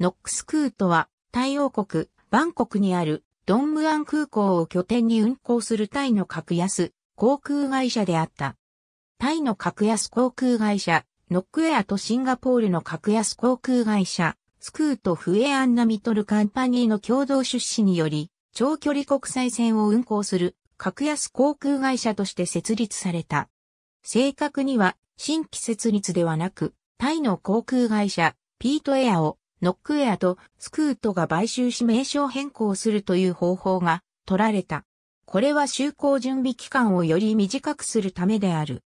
ノックスクートは、タイ王国、バンコクにあるドンムアン空港を拠点に運航するタイの格安航空会社であった。タイの格安航空会社、ノックエアとシンガポールの格安航空会社、スクートフエアンナミトルカンパニーの共同出資により、長距離国際線を運航する格安航空会社として設立された。正確には新規設立ではなく、タイの航空会社、ピートエアをノックエアとスクートが買収し名称変更するという方法が取られた。これは就航準備期間をより短くするためである。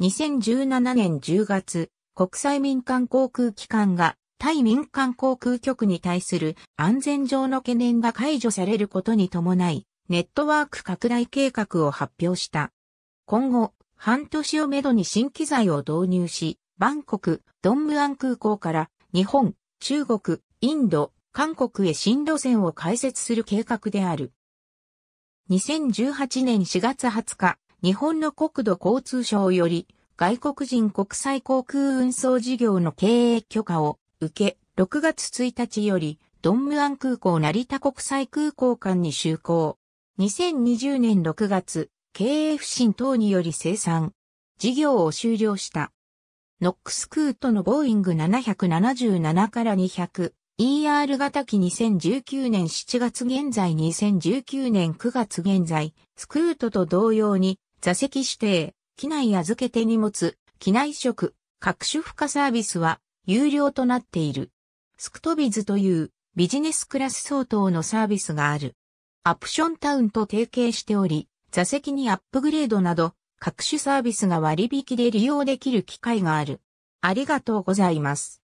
2017年10月、国際民間航空機関が対民間航空局に対する安全上の懸念が解除されることに伴い、ネットワーク拡大計画を発表した。今後、半年をめどに新機材を導入し、バンコク、ドンムアン空港から日本、中国、インド、韓国へ新路線を開設する計画である。2018年4月20日、日本の国土交通省より外国人国際航空運送事業の経営許可を受け、6月1日より、ドンムアン空港成田国際空港間に就航。2020年6月、経営不振等により生産、事業を終了した。ノックスクートのボーイング777から200、ER 型機2019年7月現在2019年9月現在、スクートと同様に座席指定、機内預けて荷物、機内食、各種付加サービスは有料となっている。スクトビズというビジネスクラス相当のサービスがある。アプションタウンと提携しており、座席にアップグレードなど各種サービスが割引で利用できる機会がある。ありがとうございます。